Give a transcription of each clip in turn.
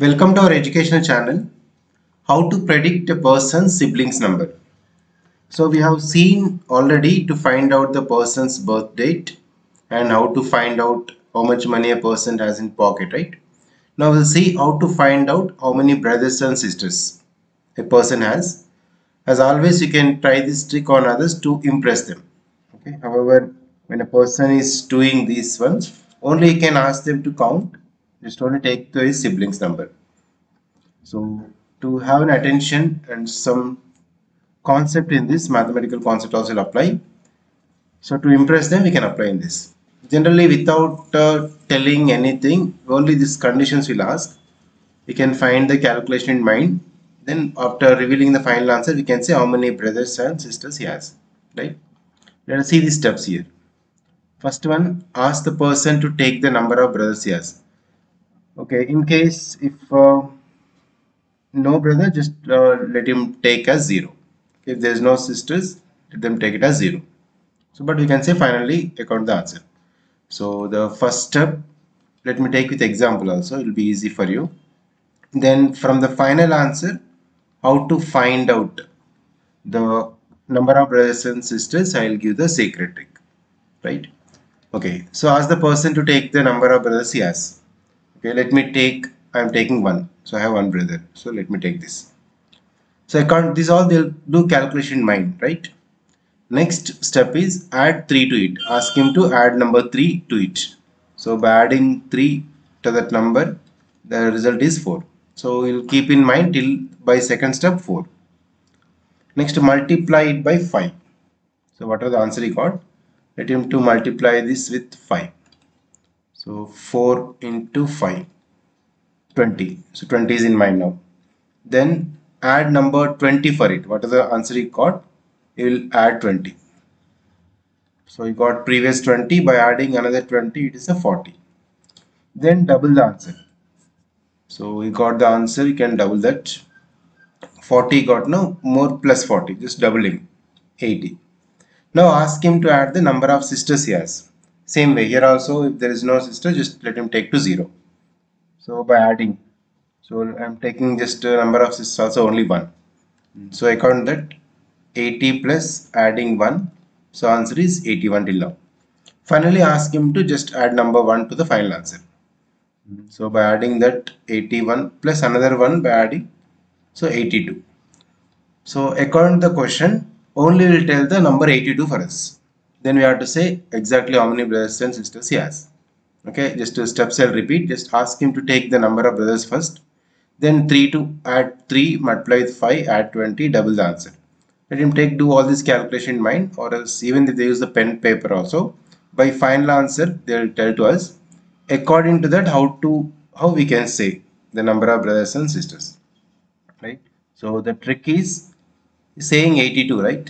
Welcome to our educational channel. How to predict a person's siblings number. So we have seen already to find out the person's birth date and how to find out how much money a person has in pocket, right? Now we'll see how to find out how many brothers and sisters a person has. As always, you can try this trick on others to impress them. Okay. However, when a person is doing these ones, only you can ask them to count. Just only take the siblings number. So to have an attention and some concept in this mathematical concept also will apply. So to impress them, we can apply in this. Generally, without uh, telling anything, only these conditions will ask. We can find the calculation in mind. Then after revealing the final answer, we can say how many brothers and sisters he has. Right? Let us see the steps here. First one, ask the person to take the number of brothers he has. Okay, in case if uh, no brother, just uh, let him take as 0 if there is no sisters let them take it as 0 so but we can say finally account the answer. So the first step let me take with example also it will be easy for you. Then from the final answer how to find out the number of brothers and sisters I will give the secret trick right? Okay so ask the person to take the number of brothers he has okay let me take I am taking one so I have one brother so let me take this so I can't, this all they'll do calculation in mind, right? Next step is add 3 to it. Ask him to add number 3 to it. So by adding 3 to that number, the result is 4. So we'll keep in mind till by second step 4. Next multiply it by 5. So what are the answer he got, let him to multiply this with 5. So 4 into 5, 20. So 20 is in mind now. Then add number 20 for it. What is the answer he got? He will add 20. So he got previous 20 by adding another 20 it is a 40. Then double the answer. So he got the answer you can double that. 40 got no more plus 40 just doubling 80. Now ask him to add the number of sisters he has. Same way here also if there is no sister just let him take to 0. So by adding so I'm taking just a number of sisters also only 1. Hmm. So I count that 80 plus adding 1. So answer is 81 till now. Finally ask him to just add number 1 to the final answer. Hmm. So by adding that 81 plus another 1 by adding so 82. So according to the question only will tell the number 82 for us. Then we have to say exactly how many brothers and sisters he has. Okay, just two step I'll repeat. Just ask him to take the number of brothers first then 3 to add 3 multiply with 5 add 20 double the answer let him take do all this calculation in mind or else even if they use the pen paper also by final answer they will tell to us according to that how to how we can say the number of brothers and sisters right so the trick is saying 82 right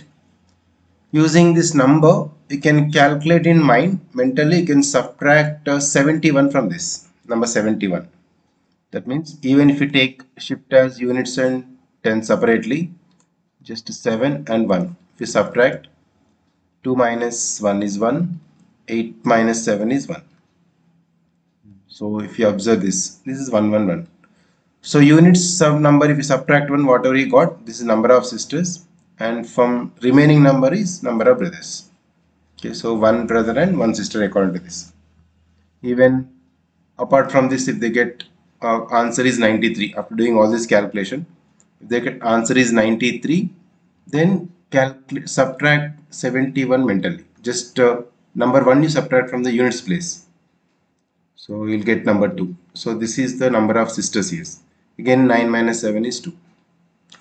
using this number you can calculate in mind mentally you can subtract uh, 71 from this number 71 that means even if you take shift as units and 10 separately, just 7 and 1. If you subtract 2 minus 1 is 1, 8 minus 7 is 1. So if you observe this, this is 1, 1, 1. So units sum number if you subtract 1 whatever you got, this is number of sisters and from remaining number is number of brothers. Okay, so one brother and one sister according to this. Even apart from this if they get uh, answer is 93 after doing all this calculation if they get answer is 93 then subtract 71 mentally. Just uh, number 1 you subtract from the units place. So you'll get number 2 so this is the number of sisters here. Again 9 minus 7 is 2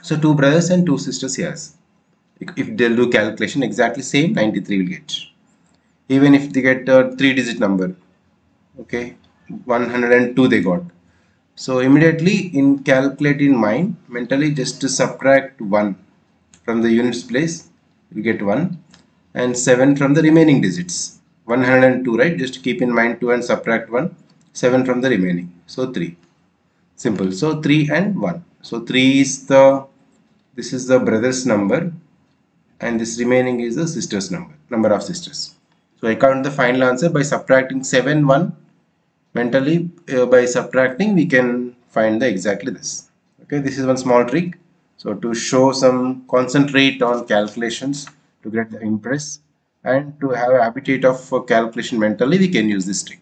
so two brothers and two sisters he has if they'll do calculation exactly same 93 will get even if they get a three digit number okay 102 they got. So immediately in calculate in mind mentally just to subtract 1 from the units place you get 1 and 7 from the remaining digits. 102 right? Just keep in mind 2 and subtract 1 7 from the remaining. So 3 simple. So 3 and 1 so 3 is the this is the brother's number and this remaining is the sister's number number of sisters so I count the final answer by subtracting 7 1 mentally uh, by subtracting we can find the exactly this. Okay this is one small trick. So to show some concentrate on calculations to get the impress and to have a habitat of calculation mentally we can use this trick